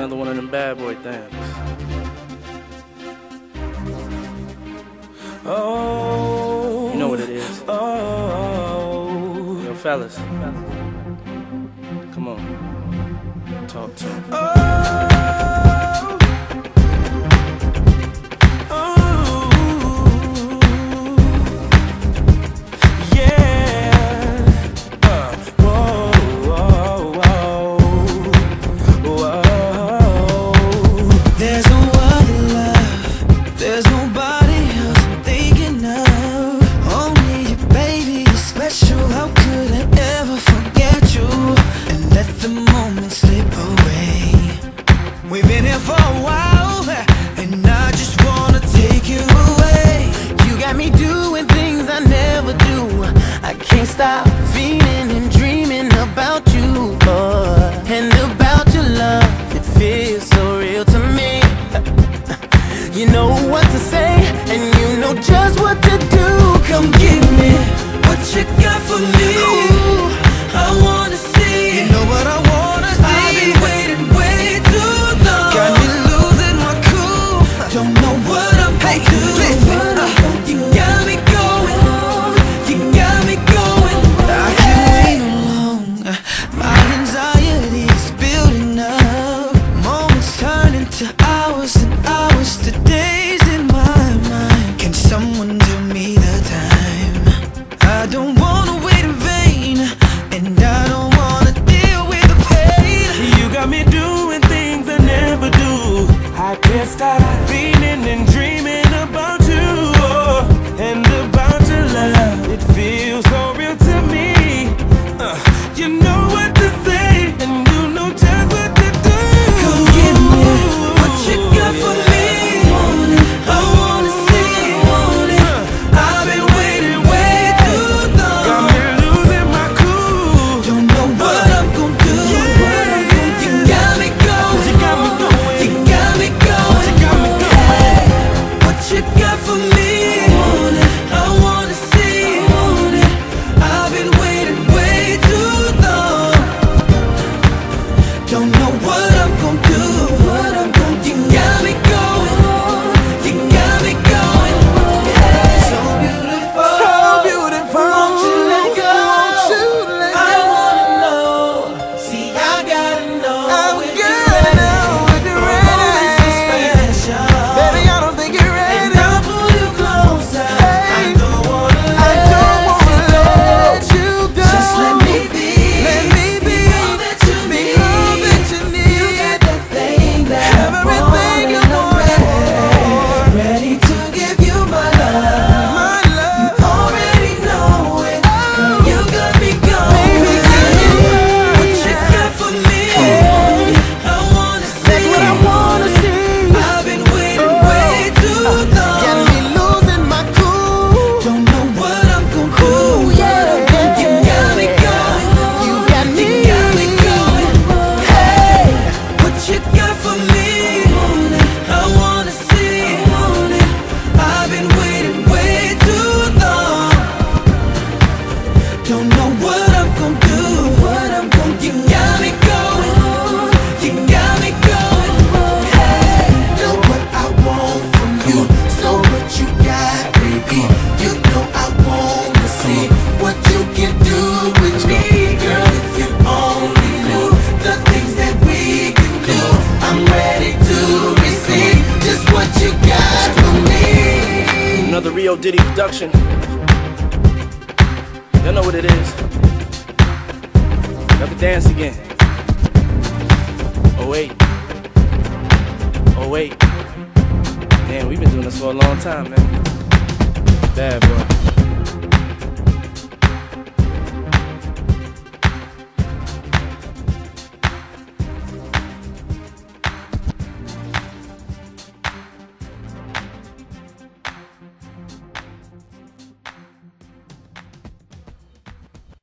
another one of them bad boy things. Oh, you know what it is. Oh, yo, fellas, come on, talk to me. Oh. está Another Rio Diddy production. Y'all know what it is. Y'all can dance again. Oh wait. Oh wait. Damn, we've been doing this for a long time, man. Bad boy.